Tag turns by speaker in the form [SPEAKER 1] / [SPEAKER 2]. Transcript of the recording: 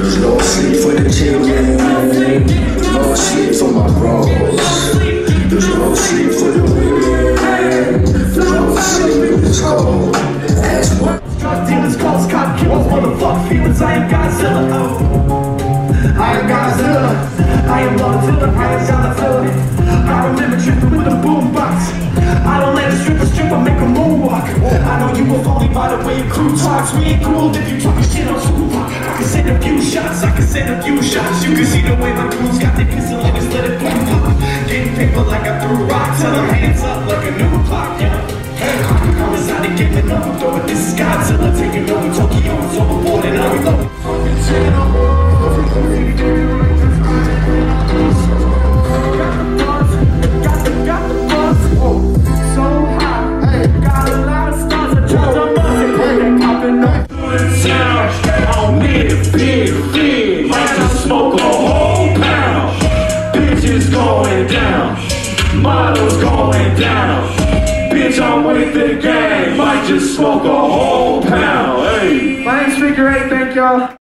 [SPEAKER 1] There's no sleep for the children, no sleep for my bros. There's no sleep for the women, there's no sleep in this cold. That's what.
[SPEAKER 2] Drug dealers, cops, cop killers, motherfuck feelings. I am Godzilla. I am Godzilla. I am Godzilla. I am Godzilla. I remember tripping with a boombox. I don't let a stripper strip, I make a moonwalk. I know you were phony by the way your crew talks. We ain't cool if you talking shit on Tupac. Shots, I can send a few shots. You can see the way my crew's got the pistol and just let it boom pop. Getting paper like I threw rocks. Tell them hands up like a new clock. Yeah. I'm inside the game and overthrow it. This is Godzilla taking over Tokyo. It's overboard and I reload. Fucking. Got the, got the buzz. Whoa. So high. Got a lot of stars. I tried to buzz it. They popping up.
[SPEAKER 3] Sound big, big, might just smoke a whole pound. Bitches going down, models going down. Bitch, I'm with the gang, might just smoke a whole pound. Hey.
[SPEAKER 2] My name's Figure Eight. Thank y'all.